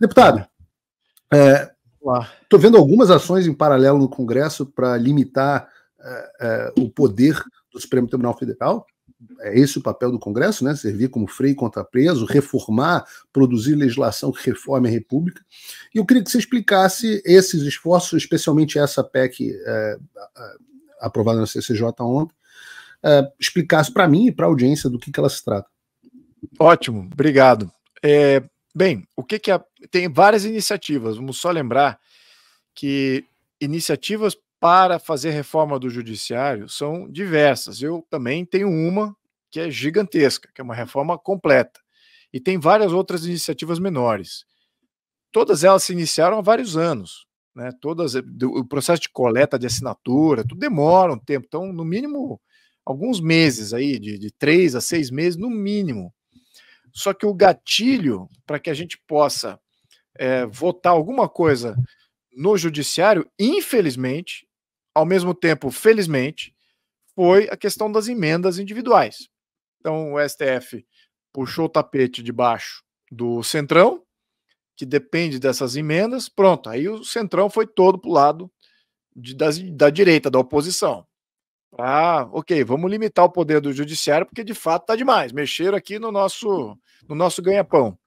Deputado, estou é, vendo algumas ações em paralelo no Congresso para limitar é, é, o poder do Supremo Tribunal Federal. É esse o papel do Congresso, né? Servir como freio contra preso, reformar, produzir legislação que reforme a República. E eu queria que você explicasse esses esforços, especialmente essa PEC é, aprovada na CCJ ontem, é, explicasse para mim e para a audiência do que, que ela se trata. Ótimo, obrigado. É, bem, o que, que é, tem várias iniciativas. Vamos só lembrar que iniciativas para fazer reforma do judiciário são diversas. Eu também tenho uma que é gigantesca, que é uma reforma completa. E tem várias outras iniciativas menores. Todas elas se iniciaram há vários anos. Né? Todas, o processo de coleta de assinatura, tudo demora um tempo. Então, no mínimo, alguns meses aí, de, de três a seis meses, no mínimo. Só que o gatilho para que a gente possa é, votar alguma coisa no judiciário, infelizmente, ao mesmo tempo, felizmente, foi a questão das emendas individuais. Então, o STF puxou o tapete debaixo do Centrão, que depende dessas emendas, pronto, aí o Centrão foi todo para o lado de, da, da direita, da oposição. Ah, ok, vamos limitar o poder do judiciário, porque de fato está demais. Mexeram aqui no nosso, no nosso ganha-pão.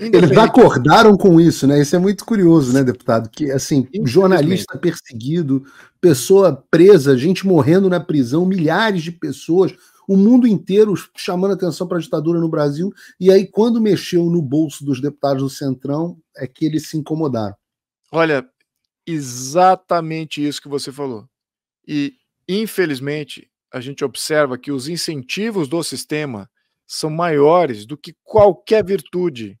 Eles acordaram com isso, né? Isso é muito curioso, né, deputado? Que assim, jornalista perseguido, pessoa presa, gente morrendo na prisão, milhares de pessoas, o mundo inteiro chamando atenção para a ditadura no Brasil. E aí, quando mexeu no bolso dos deputados do Centrão, é que eles se incomodaram. Olha, exatamente isso que você falou. E, infelizmente, a gente observa que os incentivos do sistema são maiores do que qualquer virtude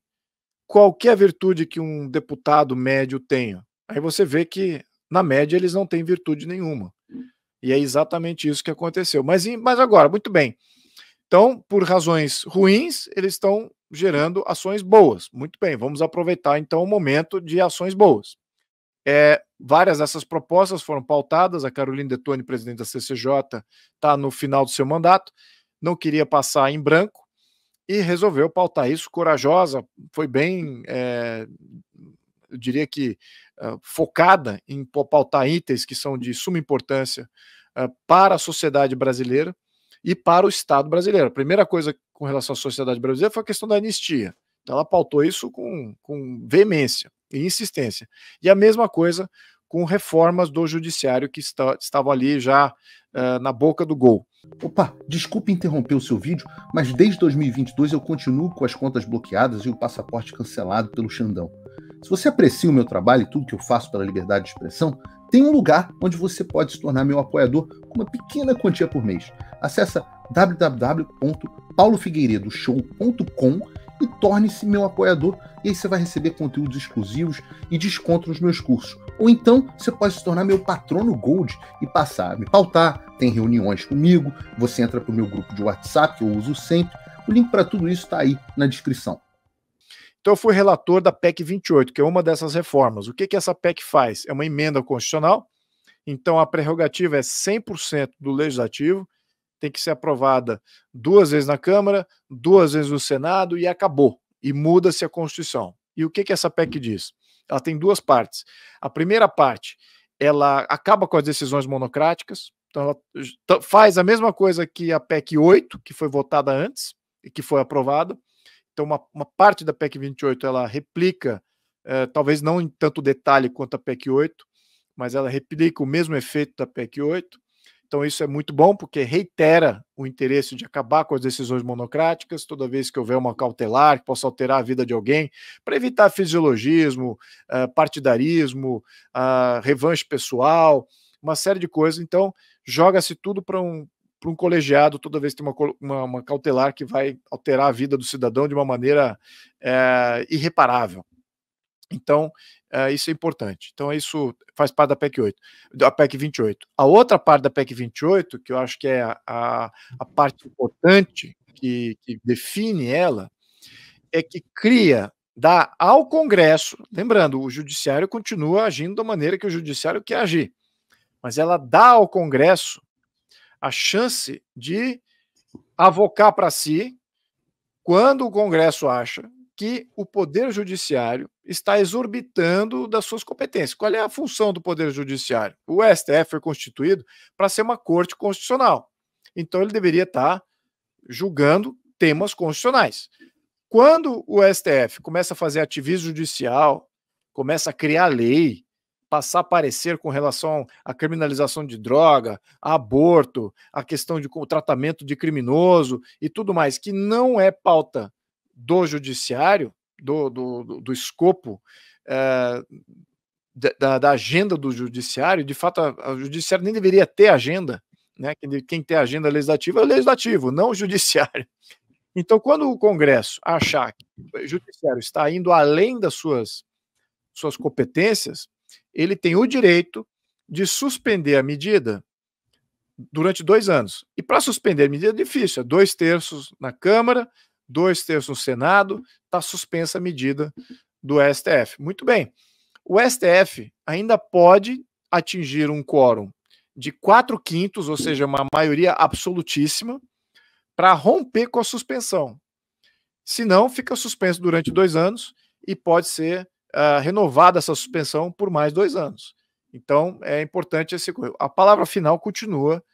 qualquer virtude que um deputado médio tenha. Aí você vê que, na média, eles não têm virtude nenhuma. E é exatamente isso que aconteceu. Mas, mas agora, muito bem. Então, por razões ruins, eles estão gerando ações boas. Muito bem, vamos aproveitar então o momento de ações boas. É, várias dessas propostas foram pautadas. A Carolina Detone, presidente da CCJ, está no final do seu mandato, não queria passar em branco, e resolveu pautar isso, corajosa, foi bem, é, eu diria que uh, focada em pautar itens que são de suma importância uh, para a sociedade brasileira e para o Estado brasileiro. A primeira coisa com relação à sociedade brasileira foi a questão da anistia. Então ela pautou isso com, com veemência e insistência. E a mesma coisa com reformas do judiciário que está, estavam ali já uh, na boca do gol. Opa, desculpe interromper o seu vídeo, mas desde 2022 eu continuo com as contas bloqueadas e o passaporte cancelado pelo Xandão. Se você aprecia o meu trabalho e tudo que eu faço pela liberdade de expressão, tem um lugar onde você pode se tornar meu apoiador com uma pequena quantia por mês. Acesse www.paulofigueiredoshow.com e torne-se meu apoiador e aí você vai receber conteúdos exclusivos e desconto nos meus cursos. Ou então você pode se tornar meu patrono Gold e passar a me pautar, tem reuniões comigo, você entra para o meu grupo de WhatsApp que eu uso sempre. O link para tudo isso está aí na descrição. Então eu fui relator da PEC 28, que é uma dessas reformas. O que, que essa PEC faz? É uma emenda constitucional, então a prerrogativa é 100% do legislativo, tem que ser aprovada duas vezes na Câmara, duas vezes no Senado e acabou. E muda-se a Constituição. E o que, que essa PEC diz? Ela tem duas partes. A primeira parte, ela acaba com as decisões monocráticas, então ela faz a mesma coisa que a PEC 8, que foi votada antes e que foi aprovada. Então, uma, uma parte da PEC 28 ela replica, eh, talvez não em tanto detalhe quanto a PEC 8, mas ela replica o mesmo efeito da PEC 8. Então, isso é muito bom, porque reitera o interesse de acabar com as decisões monocráticas, toda vez que houver uma cautelar que possa alterar a vida de alguém, para evitar fisiologismo, uh, partidarismo, uh, revanche pessoal, uma série de coisas. Então, joga-se tudo para um, um colegiado toda vez que tem uma, uma, uma, cautelar que vai alterar a vida do cidadão de uma maneira é, irreparável. Então, é, isso é importante. Então, isso faz parte da PEC 8, da PEC 28. A outra parte da PEC 28, que eu acho que é a, a, a parte importante que, que define ela, é que cria, dá ao Congresso, lembrando, o Judiciário continua agindo da maneira que o Judiciário quer agir, mas ela dá ao Congresso a chance de avocar para si quando o Congresso acha que o Poder Judiciário está exorbitando das suas competências. Qual é a função do Poder Judiciário? O STF foi constituído para ser uma corte constitucional. Então ele deveria estar julgando temas constitucionais. Quando o STF começa a fazer ativismo judicial, começa a criar lei, passar a parecer com relação à criminalização de droga, a aborto, a questão de tratamento de criminoso e tudo mais, que não é pauta do judiciário, do, do, do escopo é, da, da, agenda do judiciário, de fato, o judiciário nem deveria ter agenda, né? Quem tem agenda legislativa é o legislativo, não o judiciário. Então, quando o Congresso achar que o judiciário está indo além das suas, suas competências, ele tem o direito de suspender a medida durante dois anos. E para suspender a medida é difícil, é dois terços na Câmara, dois terços no Senado, está suspensa a medida do STF. Muito bem. O STF ainda pode atingir um quórum de quatro quintos, ou seja, uma maioria absolutíssima, para romper com a suspensão. Se não, fica suspenso durante dois anos e pode ser uh, renovada essa suspensão por mais dois anos. Então, é importante esse. A palavra final continua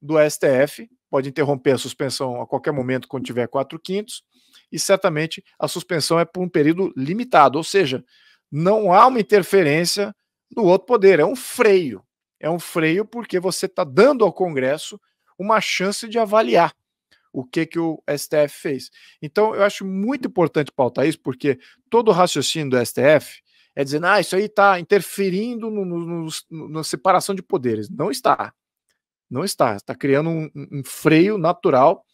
do STF, pode interromper a suspensão a qualquer momento quando tiver quatro quintos, e certamente a suspensão é por um período limitado, ou seja, não há uma interferência no outro poder, é um freio. É um freio porque você está dando ao Congresso uma chance de avaliar o que, que o STF fez. Então, eu acho muito importante pautar isso, porque todo o raciocínio do STF é dizendo, ah, isso aí está interferindo no, no, no, na separação de poderes. Não está. Não está. Está criando um, um freio natural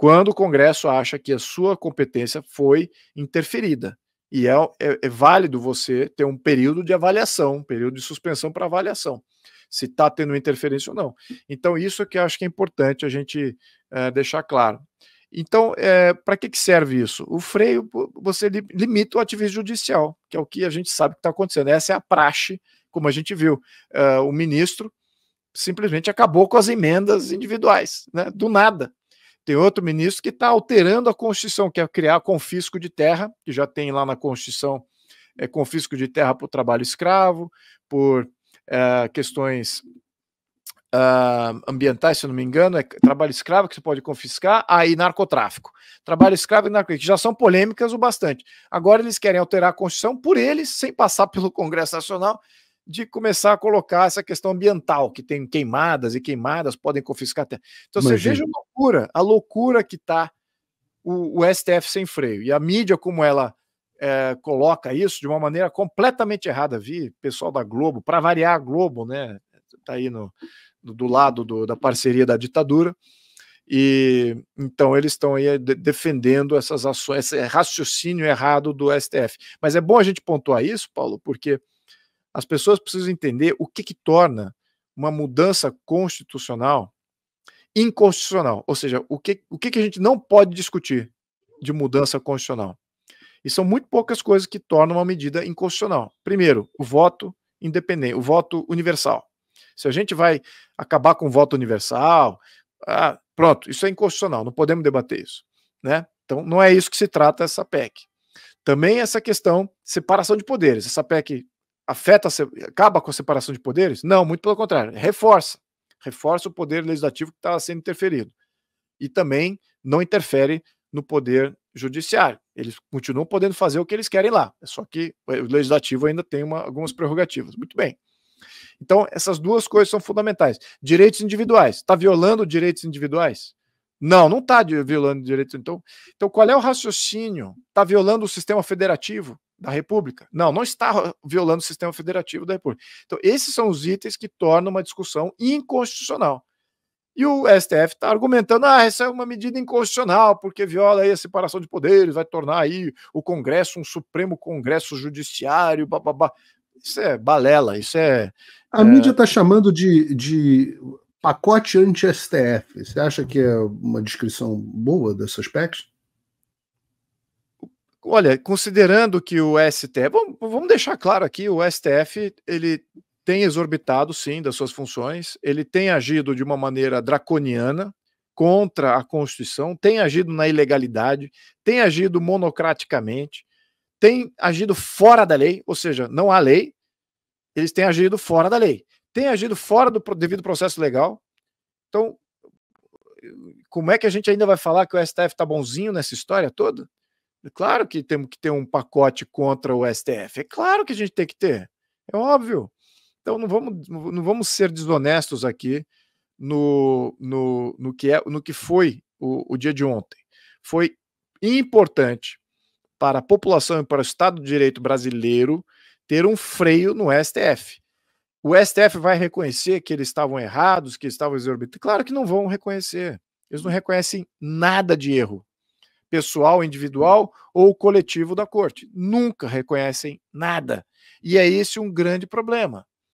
quando o Congresso acha que a sua competência foi interferida. E é, é, é válido você ter um período de avaliação, um período de suspensão para avaliação se está tendo interferência ou não. Então, isso é que eu acho que é importante a gente é, deixar claro. Então, é, para que, que serve isso? O freio, você limita o ativismo judicial, que é o que a gente sabe que está acontecendo. Essa é a praxe, como a gente viu. É, o ministro simplesmente acabou com as emendas individuais, né? do nada. Tem outro ministro que está alterando a Constituição, que é criar confisco de terra, que já tem lá na Constituição é, confisco de terra por trabalho escravo, por é, questões uh, ambientais, se não me engano, é trabalho escravo que você pode confiscar, aí ah, narcotráfico. Trabalho escravo e narcotráfico, que já são polêmicas o bastante. Agora eles querem alterar a Constituição por eles, sem passar pelo Congresso Nacional, de começar a colocar essa questão ambiental, que tem queimadas e queimadas podem confiscar até. Então Imagina. você veja a loucura, a loucura que está o, o STF sem freio. E a mídia, como ela é, coloca isso de uma maneira completamente errada. Vi pessoal da Globo, para variar a Globo, né? Está aí no, do lado do, da parceria da ditadura. E então eles estão aí defendendo essas ações, esse raciocínio errado do STF. Mas é bom a gente pontuar isso, Paulo, porque as pessoas precisam entender o que, que torna uma mudança constitucional inconstitucional. Ou seja, o que, o que, que a gente não pode discutir de mudança constitucional. E são muito poucas coisas que tornam uma medida inconstitucional. Primeiro, o voto independente, o voto universal. Se a gente vai acabar com o voto universal, ah, pronto, isso é inconstitucional, não podemos debater isso. Né? Então, não é isso que se trata essa PEC. Também essa questão de separação de poderes. Essa PEC afeta, acaba com a separação de poderes? Não, muito pelo contrário, reforça. Reforça o poder legislativo que está sendo interferido. E também não interfere no poder judiciário. Eles continuam podendo fazer o que eles querem lá, é só que o legislativo ainda tem uma, algumas prerrogativas. Muito bem. Então, essas duas coisas são fundamentais. Direitos individuais. Está violando direitos individuais? Não, não está violando direitos. Então, então, qual é o raciocínio? Está violando o sistema federativo da República? Não, não está violando o sistema federativo da República. Então, esses são os itens que tornam uma discussão inconstitucional. E o STF está argumentando, ah, essa é uma medida inconstitucional, porque viola aí a separação de poderes, vai tornar aí o Congresso um Supremo Congresso Judiciário, bababá. Isso é balela, isso é. A é... mídia está chamando de, de pacote anti-STF. Você acha que é uma descrição boa desse aspecto? Olha, considerando que o STF, vamos, vamos deixar claro aqui, o STF ele tem exorbitado, sim, das suas funções, ele tem agido de uma maneira draconiana contra a Constituição, tem agido na ilegalidade, tem agido monocraticamente, têm agido fora da lei, ou seja, não há lei, eles têm agido fora da lei. Têm agido fora do devido processo legal. Então, como é que a gente ainda vai falar que o STF está bonzinho nessa história toda? É claro que temos que ter um pacote contra o STF. É claro que a gente tem que ter. É óbvio. Então não vamos, não vamos ser desonestos aqui no, no, no, que, é, no que foi o, o dia de ontem. Foi importante para a população e para o Estado de Direito brasileiro ter um freio no STF. O STF vai reconhecer que eles estavam errados, que estavam exorbitantes? Claro que não vão reconhecer. Eles não reconhecem nada de erro pessoal, individual ou coletivo da corte. Nunca reconhecem nada. E é esse um grande problema.